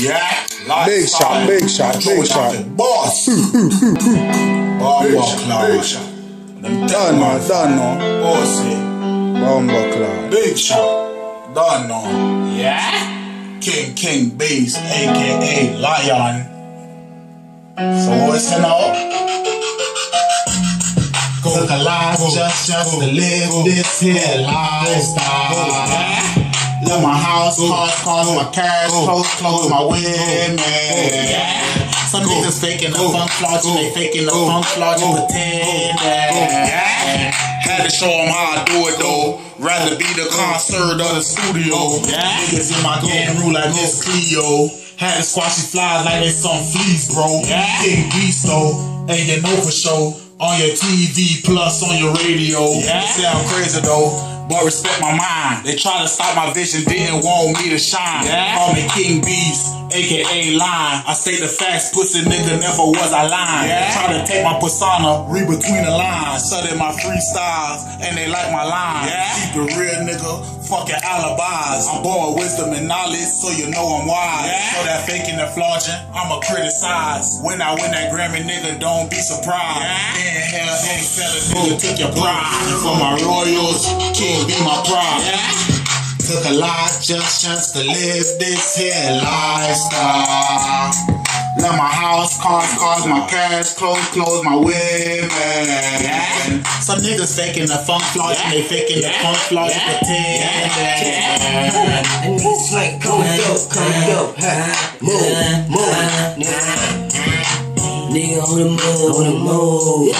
Yeah. Big shot, big shot, big shot. Boss. Bomba cloud. Done no, done no. Bossy. Bomba cloud. Big shot. Done no. Yeah. King King Bass, aka Lyon. So what's it now? Took a life just just to live this here lifestyle. Love my house, cars, cars, my cash, clothes, clothes, my women. Some niggas faking the funk flogging, they faking the funk flogging, pretending. Had to show them how I do it though. Rather be the concert or the studio. Niggas in my game rule like Miss Cleo. Had to squash these flies like they some fleas, bro. King beast though, and you know for sure. On your TV plus on your radio. Sound crazy though. But respect my mind. They try to stop my vision, didn't want me to shine. Call me King Beast, aka Line. I say the facts, pussy nigga never was I lying. Try to take my persona, read between the lines. Shut Study my freestyles, and they like my lines. Keep it real, nigga. Fucking alibis. I'm born with wisdom and knowledge, so you know I'm wise. So that faking and flogging, I'ma criticize. When I win that Grammy, nigga, don't be surprised. Inhale, exhale, nigga, take your pride. For my royals, king be my pride. Took a lot just just to live this here lifestyle. Love my house, cars, cars, my cash, clothes, clothes, my women. Some niggas faking the funk flogging, they faking the funk flogging, pretending. And niggas like, come go, come go, move, move, nigga. Nigga on the move, on the move.